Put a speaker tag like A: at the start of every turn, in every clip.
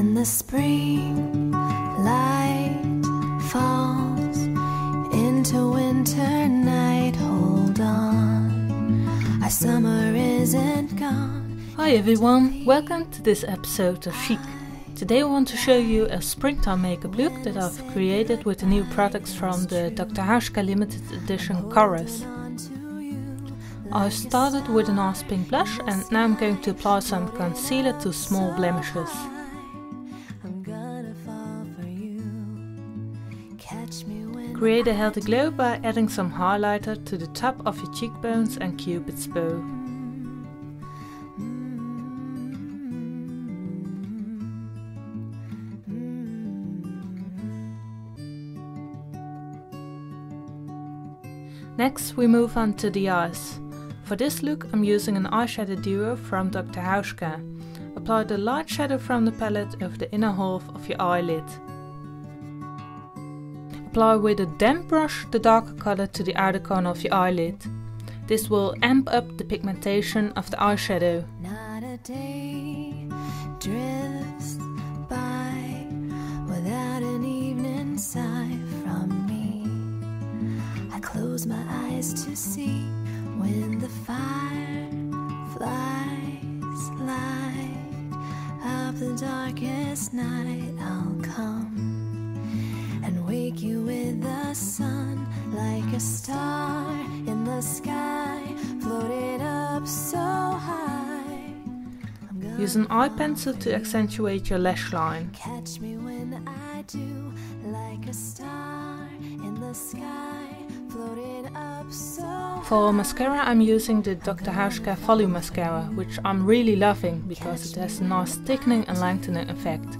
A: when the spring light falls into winter night. Hold on, our summer isn't gone.
B: Hi everyone, welcome to this episode of Chic. Today I want to show you a springtime makeup look that I've created with the new products from the Dr. Hauschka limited edition chorus. I started with an ice pink blush and now I'm going to apply some concealer to small blemishes. Create a healthy glow by adding some highlighter to the top of your cheekbones and cupid's bow. Next we move on to the eyes. For this look I'm using an eyeshadow duo from Dr. Hauschka. Apply the light shadow from the palette over the inner half of your eyelid. Apply with a damp brush the darker color to the outer corner of your eyelid. This will amp up the pigmentation of the eyeshadow.
A: not a day drifts by without an evening sigh from me. I close my eyes to see when the light the darkest night. I'll come the sun like a star in the sky, floating up so high.
B: Use an eye pencil to accentuate your lash line.
A: catch me when I do, like a star in the sky, floating up so
B: For mascara I'm using the Dr. Hauschka Volume Mascara, which I'm really loving because it has a nice thickening and lengthening effect.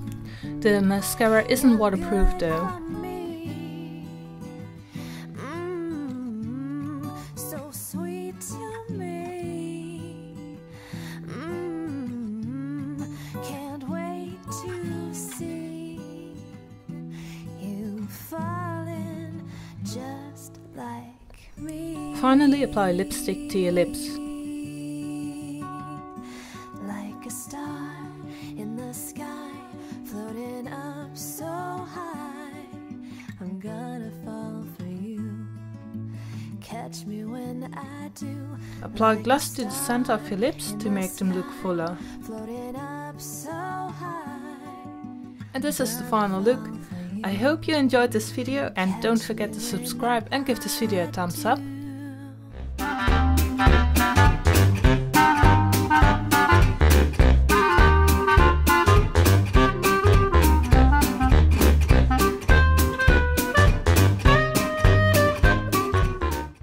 B: The mascara isn't waterproof though. Finally apply lipstick to your lips.
A: Like a star in the sky, floating up so high. I'm gonna fall for you. Catch me when I do.
B: Apply gloss to the center of your lips to make them look fuller.
A: Floating up so high.
B: And this is the final look. I hope you enjoyed this video and don't forget to subscribe and give this video a thumbs up.